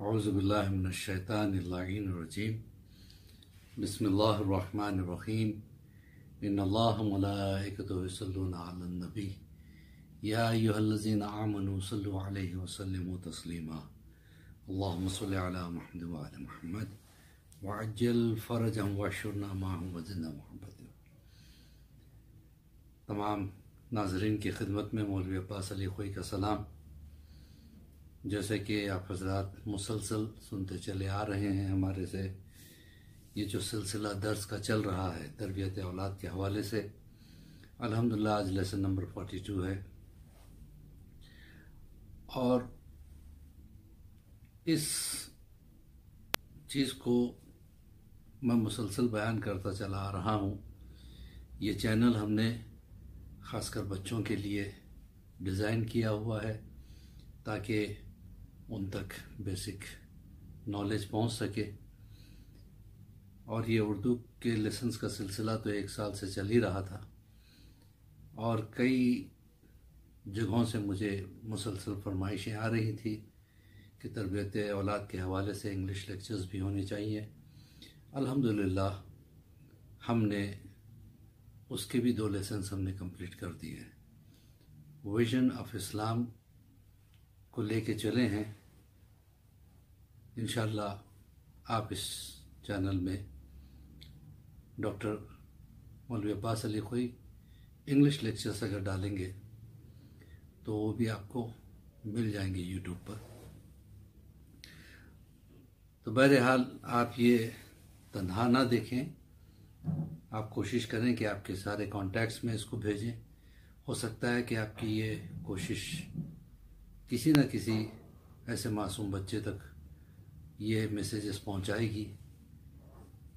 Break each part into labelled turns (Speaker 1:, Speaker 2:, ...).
Speaker 1: اعوذ باللہ من الشیطان اللعین الرجیم. بسم اللہ الرحمن الرحیم. ان اللہ ملائکتہ یصلون علی النبی. یا ایہا الذین آمنوا صلو علیہ وسلموا تسلیما. اللہم صلی علی محمد وعلی محمد. وعجل فرجہم وعشرنا معہم وزدنا محمد تمام ناظرین کی خدمت میں مولوی عباس علی خوئی کا سلام. جیسے کہ آپ حضرات مسلسل سنتے چلے آ رہے ہیں ہمارے سے، یہ جو سلسلہ درس کا چل رہا ہے، تربیت اولاد کے حوالے سے، الحمدللہ آج لیسن نمبر فورٹی ٹو ہے۔ اور اس چیز کو میں مسلسل بیان کرتا چلا آ رہا ہوں۔ یہ چینل ہم نے خاص کر بچوں کے لیے ڈیزائن کیا ہوا ہے تاکہ ان تک بیسک نالج پہنچ سکے۔ اور یہ اردو کے لیسنس کا سلسلہ تو ایک سال سے چل ہی رہا تھا۔ اور کئی جگہوں سے مجھے مسلسل فرمائشیں آ رہی تھی کہ تربیت اولاد کے حوالے سے انگلش لیکچرز بھی ہونے چاہیے۔ الحمدللہ، ہم نے اس کے بھی دو لیسنس ہم نے کمپلیٹ کر دیے۔ ہیں ویژن آف اسلام کو لے کے چلے ہیں۔ انشاءاللہ آپ اس چینل میں ڈاکٹر مولوی عباس علی خوئی انگلش لیکچرز اگر ڈالیں گے تو وہ بھی آپ کو مل جائیں گے یوٹیوب پر۔ تو بہرحال آپ یہ تنہا نہ دیکھیں۔ آپ کوشش کریں کہ آپ کے سارے کانٹیکٹس میں اس کو بھیجیں۔ ہو سکتا ہے کہ آپ کی یہ کوشش کسی نہ کسی ایسے معصوم بچے تک یہ میسیجز پہنچائے گی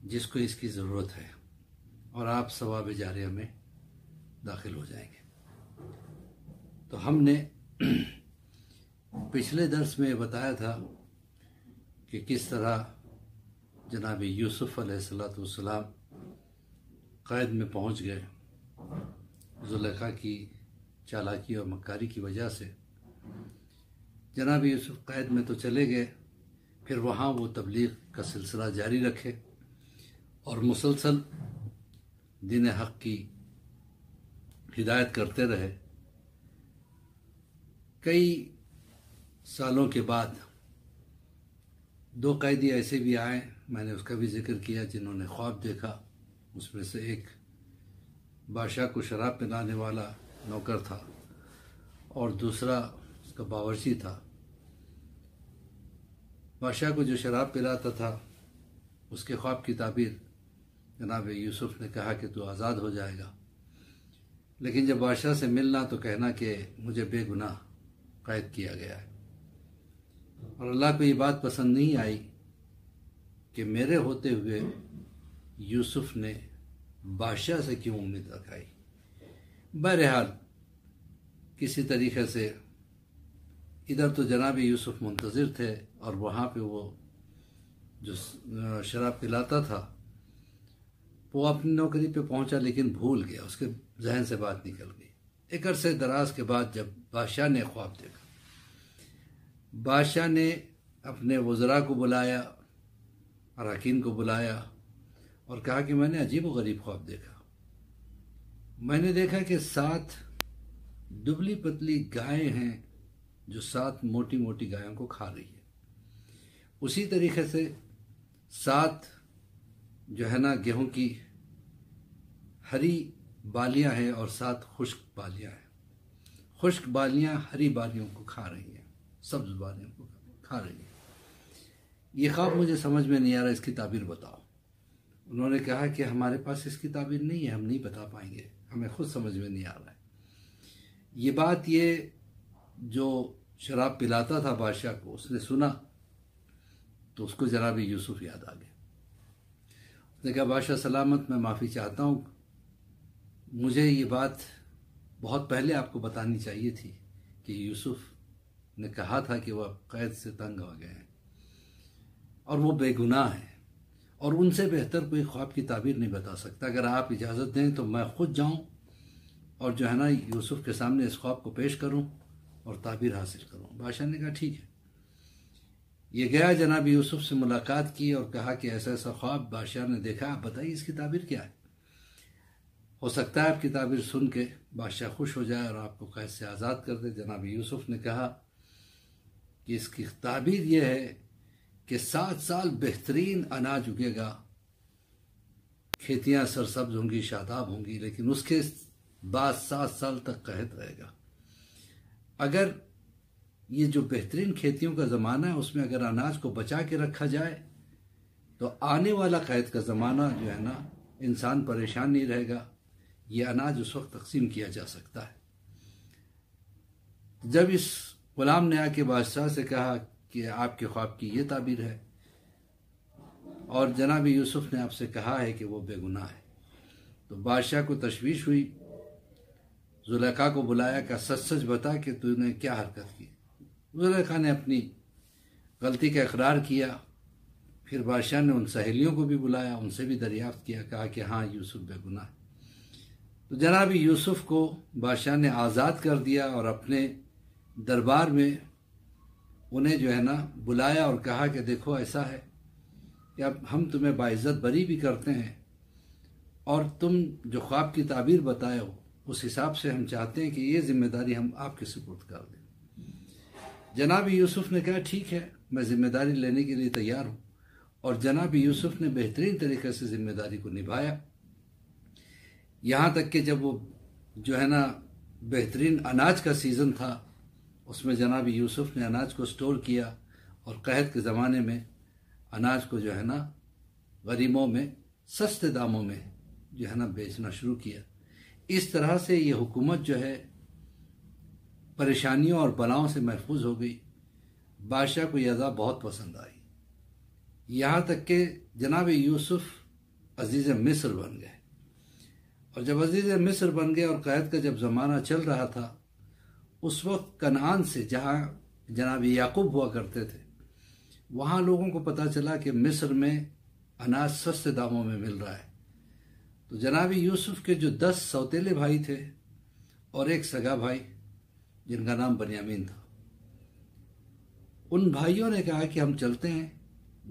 Speaker 1: جس کو اس کی ضرورت ہے اور آپ ثواب جاریہ میں داخل ہو جائیں گے۔ تو ہم نے پچھلے درس میں بتایا تھا کہ کس طرح جناب یوسف علیہ السلاۃ والسلام قید میں پہنچ گئے زلیخا کی چالاکی اور مکاری کی وجہ سے۔ جناب یوسف قید میں تو چلے گئے۔ پھر وہاں وہ تبلیغ کا سلسلہ جاری رکھے اور مسلسل دین حق کی ہدایت کرتے رہے۔ کئی سالوں کے بعد دو قیدی ایسے بھی آئے، میں نے اس کا بھی ذکر کیا، جنہوں نے خواب دیکھا۔ اس میں سے ایک بادشاہ کو شراب پلانے والا نوکر تھا اور دوسرا اس کا باورچی تھا۔ بادشاہ کو جو شراب پلاتا تھا، اس کے خواب کی تعبیر۔ جناب یوسف نے کہا کہ تو آزاد ہو جائے گا۔ لیکن جب بادشاہ سے ملنا تو کہنا کہ مجھے بے گناہ قید کیا گیا ہے۔ اور اللہ کو یہ بات پسند نہیں آئی کہ میرے ہوتے ہوئے یوسف نے بادشاہ سے کیوں امید رکھائی؟ بہرحال، کسی طریقے سے ادھر تو جناب یوسف منتظر تھے اور وہاں پہ وہ جو شراب پلاتا تھا، وہ اپنی نوکری پہ پہنچا لیکن بھول گیا، اس کے ذہن سے بات نکل گئی۔ ایک عرصے دراز کے بعد جب بادشاہ نے خواب دیکھا، بادشاہ نے اپنے وزراء کو بلایا، اراکین کو بلایا اور کہا کہ میں نے عجیب و غریب خواب دیکھا۔ میں نے دیکھا کہ سات دبلی پتلی گائیں ہیں جو سات موٹی موٹی گایوں کو کھا رہی ہے۔ اسی طریقے سے سات جو ہے نا گیہوں کی ہری بالیاں ہیں اور سات خشک بالیاں ہیں۔ خشک بالیاں ہری بالیوں کو کھا رہی ہیں، سبز بالیوں کو کھا رہی ہیں۔ یہ خواب مجھے سمجھ میں نہیں آ رہا، اس کی تعبیر بتاؤ۔ انہوں نے کہا کہ ہمارے پاس اس کی تعبیر نہیں ہے، ہم نہیں بتا پائیں گے، ہمیں خود سمجھ میں نہیں آ رہا ہے۔ یہ بات یہ جو شراب پلاتا تھا بادشاہ کو، اس نے سنا تو اس کو جناب یوسف یاد آ گیا۔ اس نے کہا، بادشاہ سلامت، میں معافی چاہتا ہوں۔ مجھے یہ بات بہت پہلے آپ کو بتانی چاہیے تھی کہ یوسف نے کہا تھا کہ وہ قید سے تنگ ہو گئے ہیں۔ اور وہ بے گناہ ہیں۔ اور ان سے بہتر کوئی خواب کی تعبیر نہیں بتا سکتا۔ اگر آپ اجازت دیں تو میں خود جاؤں اور جو ہے نا یوسف کے سامنے اس خواب کو پیش کروں۔ اور تعبیر حاصل کروں۔ بادشاہ نے کہا، ٹھیک ہے۔ یہ گیا، جناب یوسف سے ملاقات کی اور کہا کہ ایسا ایسا خواب بادشاہ نے دیکھا۔ آپ بتائیے، اس کی تعبیر کیا ہے؟ ہو سکتا ہے آپ کی تعبیر سن کے بادشاہ خوش ہو جائے اور آپ کو قید سے آزاد کر دے۔ جناب یوسف نے کہا کہ اس کی تعبیر یہ ہے کہ سات سال بہترین اناج اگے گا۔ کھیتیاں سرسبز ہوں گی، شاداب ہوں گی، لیکن اس کے بعد سات سال تک قحط رہے گا۔ اگر یہ جو بہترین کھیتیوں کا زمانہ ہے، اس میں اگر اناج کو بچا کے رکھا جائے، تو آنے والا قید کا زمانہ جو ہے نا، انسان پریشان نہیں رہے گا۔ یہ اناج اس وقت تقسیم کیا جا سکتا ہے۔ جب اس غلام نے آ کے بادشاہ سے کہا کہ آپ کے خواب کی یہ تعبیر ہے، اور جناب یوسف نے آپ سے کہا ہے کہ وہ بے گناہ ہے۔ تو بادشاہ کو تشویش ہوئی۔ زلیخا کو بلایا کہ سچ سچ بتا کہ تو نے کیا حرکت کی۔ زلیخا نے اپنی غلطی کا اقرار کیا، پھر بادشاہ نے ان سہیلیوں کو بھی بلایا، ان سے بھی دریافت کیا، کہا کہ ہاں یوسف بے گناہ۔ تو جناب یوسف کو بادشاہ نے آزاد کر دیا اور اپنے دربار میں انہیں جو ہے نا بلایا اور کہا کہ دیکھو ایسا ہے کہ اب ہم تمہیں باعزت بری بھی کرتے ہیں اور تم جو خواب کی تعبیر بتائے ہو اس حساب سے ہم چاہتے ہیں کہ یہ ذمہ داری ہم آپ کے سپورٹ کر دیں۔ جناب یوسف نے کہا، ٹھیک ہے، میں ذمہ داری لینے کے لیے تیار ہوں۔ اور جناب یوسف نے بہترین طریقے سے ذمہ داری کو نبھایا۔ یہاں تک کہ جب وہ جو ہے نا بہترین اناج کا سیزن تھا، اس میں جناب یوسف نے اناج کو سٹور کیا اور قحط کے زمانے میں اناج کو جو ہے نا غریبوں میں، سستے داموں میں جو ہے نا بیچنا شروع کیا۔ اس طرح سے یہ حکومت جو ہے پریشانیوں اور بلاؤں سے محفوظ ہو گئی۔ بادشاہ کو یہ ادا بہت پسند آئی۔ یہاں تک کہ جناب یوسف عزیز مصر بن گئے۔ اور جب عزیز مصر بن گئے اور قید کا جب زمانہ چل رہا تھا، اس وقت کنعان سے جہاں جناب یعقوب ہوا کرتے تھے، وہاں لوگوں کو پتا چلا کہ مصر میں اناج سستے داموں میں مل رہا ہے۔ تو جناب یوسف کے جو دس سوتیلے بھائی تھے اور ایک سگا بھائی جن کا نام بنیامین تھا، ان بھائیوں نے کہا کہ ہم چلتے ہیں،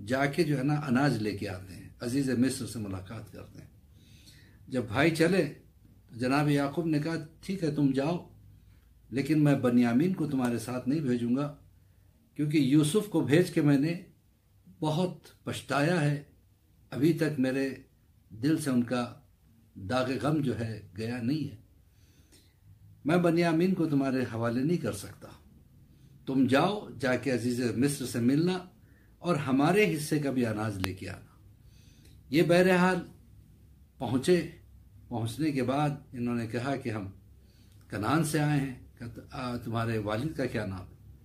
Speaker 1: جا کے جو ہے نا اناج لے کے آتے ہیں، عزیز مصر سے ملاقات کرتے ہیں۔ جب بھائی چلے، تو جناب یعقوب نے کہا، ٹھیک ہے، تم جاؤ، لیکن میں بنیامین کو تمہارے ساتھ نہیں بھیجوں گا، کیونکہ یوسف کو بھیج کے میں نے بہت پچھتایا ہے، ابھی تک میرے دل سے ان کا داغ غم جو ہے، گیا نہیں ہے۔ میں بنیامین کو تمہارے حوالے نہیں کر سکتا۔ تم جاؤ، جا کے عزیز مصر سے ملنا اور ہمارے حصے کا بھی اناج لے کے آنا۔ یہ بہرحال پہنچے۔ پہنچنے کے بعد انہوں نے کہا کہ ہم کنان سے آئے ہیں۔ تمہارے والد کا کیا نام ہے؟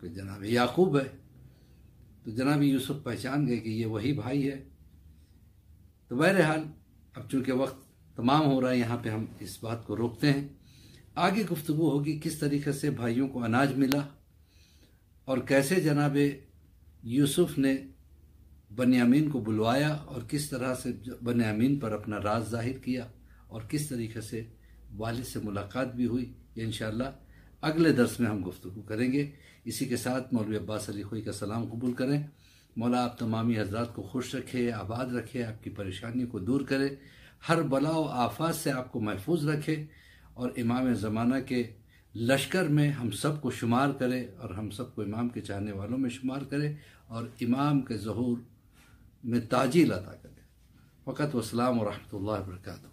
Speaker 1: کہ جناب یعقوب ہے۔ تو جناب یوسف پہچان گئے کہ یہ وہی بھائی ہے۔ تو بہرحال اب چونکہ وقت تمام ہو رہا ہے، یہاں پہ ہم اس بات کو روکتے ہیں۔ آگے گفتگو ہوگی، کس طریقے سے بھائیوں کو اناج ملا اور کیسے جناب یوسف نے بنیامین کو بلوایا اور کس طرح سے بنیامین پر اپنا راز ظاہر کیا اور کس طریقے سے والد سے ملاقات بھی ہوئی، یہ انشاءاللہ اگلے درس میں ہم گفتگو کریں گے۔ اسی کے ساتھ مولوی عباس علی خوئی کا سلام قبول کریں۔ مولا، آپ تمامی حضرات کو خوش رکھے، آباد رکھے، آپ کی پریشانیوں کو دور کرے، ہر بلا و آفات سے آپ کو محفوظ رکھے اور امام زمانہ کے لشکر میں ہم سب کو شمار کرے اور ہم سب کو امام کے چاہنے والوں میں شمار کرے اور امام کے ظہور میں تاجیل عطا کرے۔ فقط وسلام ورحمۃ اللہ وبرکاتہ۔